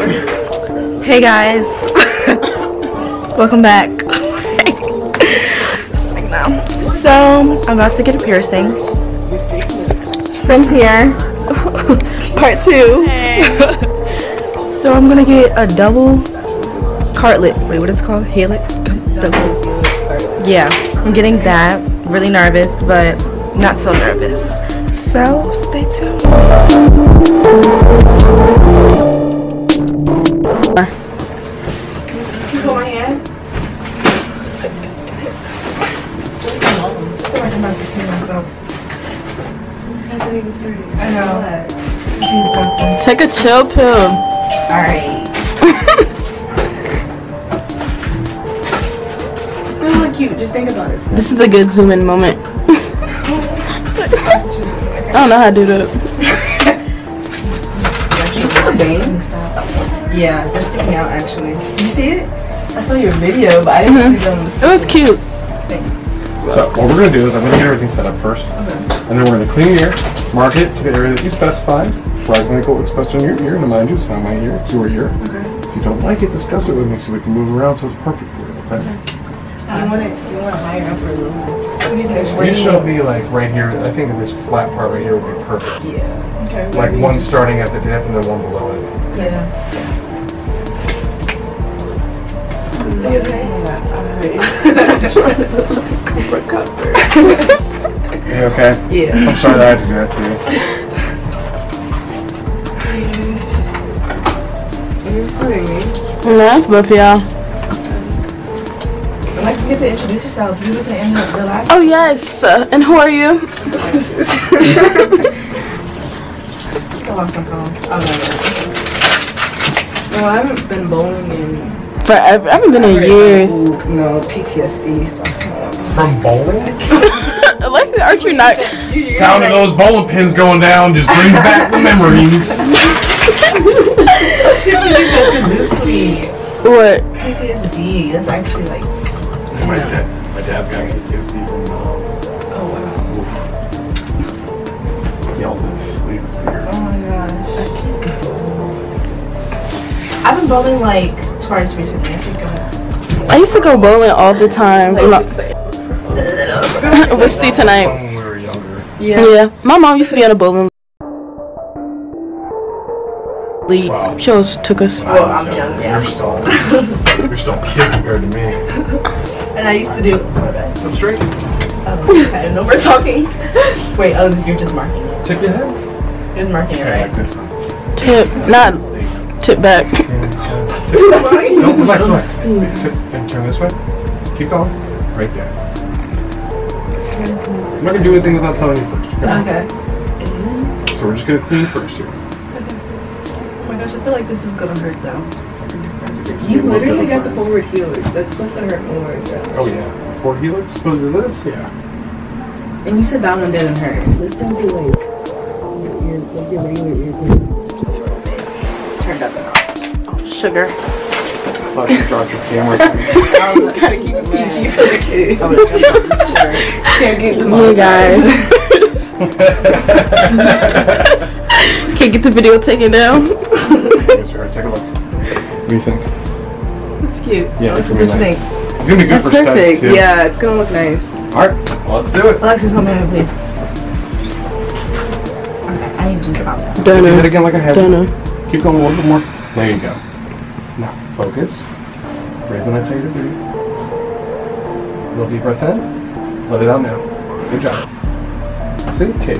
Hey guys, welcome back. so I'm about to get a piercing. Friends here, part two. so I'm gonna get a double cartilage. Wait, what is it called? Helix? Double. Yeah, I'm getting that. Really nervous, but not so nervous. So stay tuned. I know. Take a chill pill. Alright. it's gonna look cute. Just think about it. This is a good zoom in moment. I don't know how to do that. You see the bangs? Yeah, they're sticking out actually. You see it? I saw your video, but I didn't see mm-hmm. them. It was cute. Thanks. So what we're gonna do is I'm gonna get everything set up first, and then we're gonna clean your ear, mark it to the area that you specified. Right clinical best on your ear, and mind you, it's not my ear, it's your ear. If you don't like it, discuss it with me so we can move around so it's perfect for you. Okay? You want it? You want it higher up or lower? What do you think? You showed me like right here. I think this flat part right here would be perfect. Yeah. Okay. Like one starting at the tip and then one below it. Yeah. You okay? Yeah. I'm sorry that I had to do that to you. You're recording me. Nice, but for y'all. Alexis, you have to introduce yourself. You was in the, the last. Oh yes. Uh, and who are you? I lost my phone. Oh no. No, I haven't been bowling in. Forever. I haven't been in years. No PTSD. From bowling? Like, aren't you not? Sound of those bowling pins going down just brings back the memories. People use that too loosely. What? PTSD. That's actually like. My dad, my dad's got PTSD from uh, Oh wow. yells in his sleep. It's weird. Oh my gosh. I can't. Go. I've been bowling like twice recently. I think uh, I used to go bowling all the time. We'll see tonight. When we were younger. Yeah. Yeah, my mom used to be on a bowling league. Wow. She always took us. Well, I'm young, yeah. You're still, you're still kid compared to me. And I used to do. Sit straight. Oh, okay. No more talking. Wait. Oh, you're just marking it. Tip your head. You're just marking it, Okay, right? like. Tip, not tip back. Tip. No, relax. Tip and turn this way. Keep going. Right there. I'm not gonna do anything without telling you first. Okay? Okay. So we're just gonna clean first here. Oh my gosh, I feel like this is gonna hurt though. You literally got the forward helix. That's supposed to hurt more. Oh yeah. Before helix, suppose it is. Yeah. And you said that one didn't hurt. Don't be like Turned up and off. Sugar. I thought you camera. Gotta keep it PG for the kid. I was sure. Can't get the Hey guys. Can't get the video taken down. Yes, sir. Take a look. What do you think? It's cute. Yeah, it's gonna be nice. It's gonna be good That's for studs perfect. too. Yeah, it's gonna look nice. All right. Well, let's do it. Alexis, hold my hand, please. Okay, I need to just calm down. Do it again like I had. Dunno. Keep going a little bit more. There you go. Now focus. Breathe when I tell you to breathe. Little deep breath in. Let it out now. Good job. See? Cake.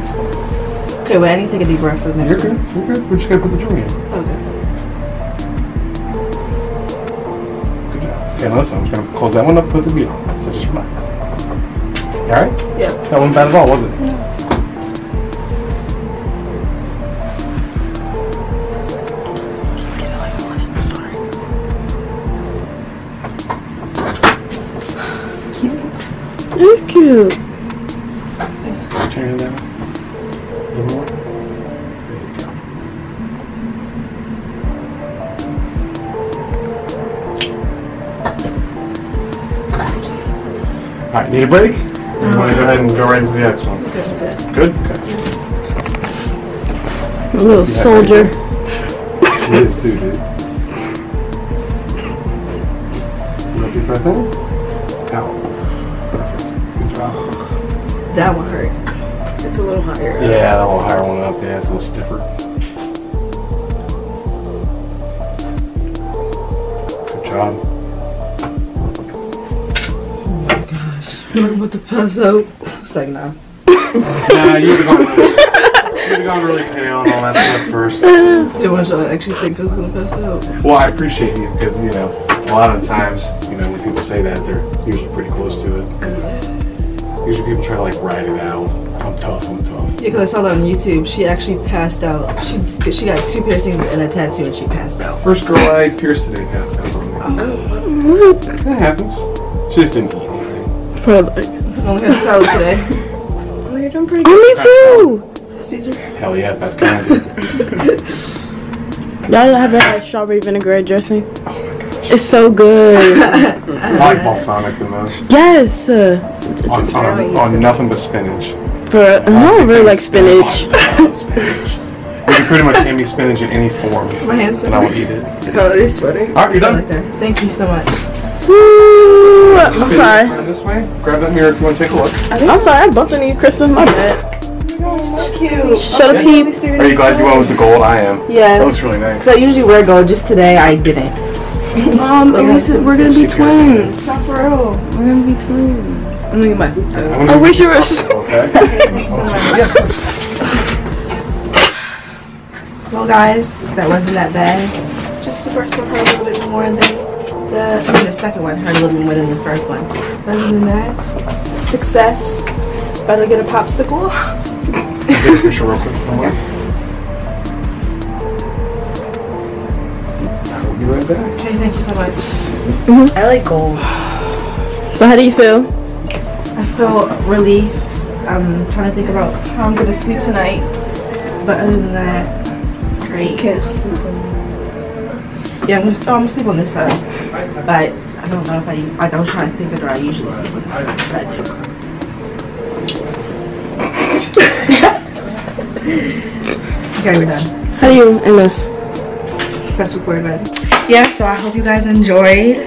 Okay, wait, I need to take a deep breath for the next You're one. good. You're good. We're just gonna put the jewelry in. Okay. Good job. Okay, now listen. I'm just gonna close that one up. Put the beat on. So just relax. You alright? Yeah. That wasn't bad at all, was it? That is cute. Turn it more. There you go. Alright, need a break? You want to go ahead and go right into the next one? Good, good. A little soldier. He is too, dude. You want to do? Out. Perfect. Good job. That one hurt. It's a little higher. Yeah, that little higher one up. Yeah, it's a little stiffer. Good job. Oh my gosh. About to pass out. It's like, nah. Nah, you'd have gone, really, you'd have gone really pale and all that stuff first. Want you to actually think I was gonna pass out. Well, I appreciate you because, you know, a lot of times, you know, when people say that, they're usually pretty close to it. Usually people try to, like, ride it out. I'm tough, I'm tough. Yeah, because I saw that on YouTube. She actually passed out. She she got two piercings and a tattoo, and she passed out. First girl I pierced today passed out from me. Oh. That happens. She just didn't eat anything. Oh, I only had salad today. Oh, you're doing pretty oh, good. Oh, me too. Caesar. Hell yeah, that's kind of good. Y'all ever had strawberry vinaigrette dressing? It's so good. I like balsamic the most. yes. Uh, On, on, on nothing but spinach. for I don't really like spinach. I love spinach. You can pretty much hand me spinach in any form, My hands and I will eat it. Oh, it's sweating. All right, you're done. Okay. Thank you so much. Ooh, I'm sorry. This way. Grab that mirror if you want to take a look. I'm sorry. I bumped into you, Kristen. My bad. So cute. Shut up, peep. Are you glad you went with the gold? I am. Yeah. That Yeah. looks really nice. So I usually wear gold. Just today I didn't. Mom, Like, Elisa, we're gonna be twins. Not for real. We're gonna be twins. I'm gonna get my. Uh, I I wish you were. Okay. Well, guys, that wasn't that bad. Just the first one hurt a little bit more than the. I mean, the second one hurt a little bit more than the first one. Other than that, success. Better get a popsicle. Take a picture real quick be right back. Okay, thank you so much. Mm-hmm. I like gold. So how do you feel? I feel relief. I'm trying to think about how I'm gonna sleep tonight. But other than that, great. Kiss. Yeah, I'm gonna, oh, I'm gonna sleep on this side. But I don't know if I like. I was trying to think of where I usually sleep on this side, but I do. okay, we're done. How do you in this? Press record button. Yeah, so I hope you guys enjoyed.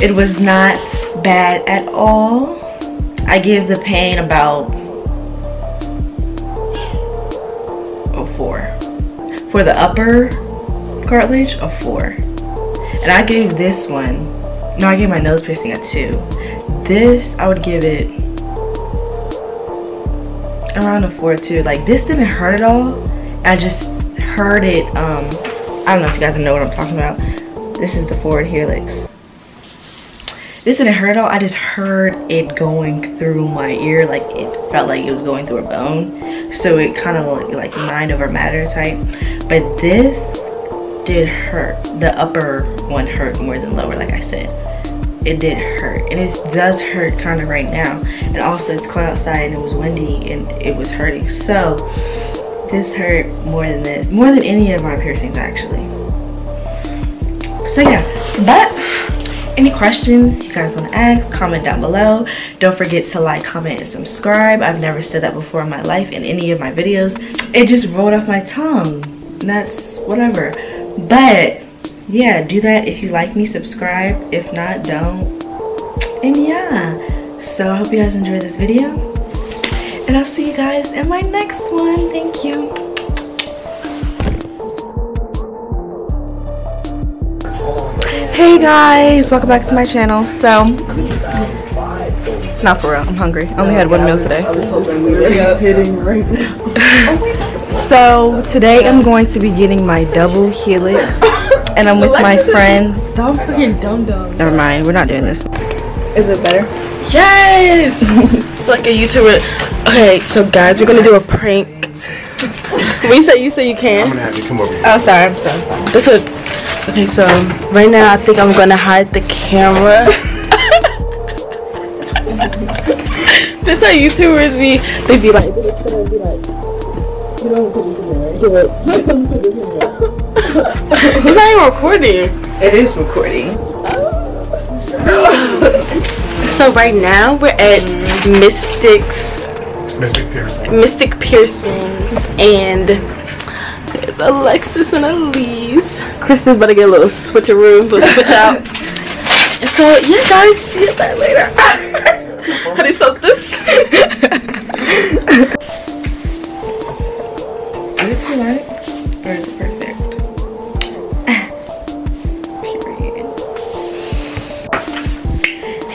It was not bad at all. I give the pain about a four. For the upper cartilage, a four. And I gave this one, no, I gave my nose piercing a two. This, I would give it around a four too. Like this didn't hurt at all. I just heard it, um, I don't know if you guys know what I'm talking about. This is the forward helix. This didn't hurt at all. I just heard it going through my ear. Like it felt like it was going through a bone. So it kind of like, like mind over matter type. But this did hurt. The upper one hurt more than lower, like I said. It did hurt. And it does hurt kind of right now. And also it's cold outside and it was windy and it was hurting. So this hurt more than this. More than any of my piercings actually. So yeah, but any questions you guys want to ask, comment down below. Don't forget to like, comment, and subscribe. I've never said that before in my life in any of my videos. It just rolled off my tongue. That's whatever. But yeah, do that if you like me, subscribe. If not, don't. And yeah, so I hope you guys enjoyed this video. And I'll see you guys in my next one. Thank you. Hey guys, welcome back to my channel. So, not for real, I'm hungry. I only had one meal today. So, today I'm going to be getting my double helix, and I'm with my friends. Don't forget dum dums. Never mind, we're not doing this. Is it better? Yes! like a YouTuber. Okay, so guys, we're gonna do a prank. We say you say you can. I'm gonna have you come over here. Oh, sorry. I'm so sorry. That's a. Okay, so right now I think I'm gonna hide the camera. That's how YouTubers be. They be like, they be like, you don't put this in there. Do it. Don't put this in not even recording. It is recording. So right now we're at Mystics, Mystic Piercing. Mystic Piercings, and there's Alexis and Elise. Kristen's about to get a little switcheroo, little switch out. So yeah guys, see you there later. How do you soak this? Is it too light? Or is it perfect?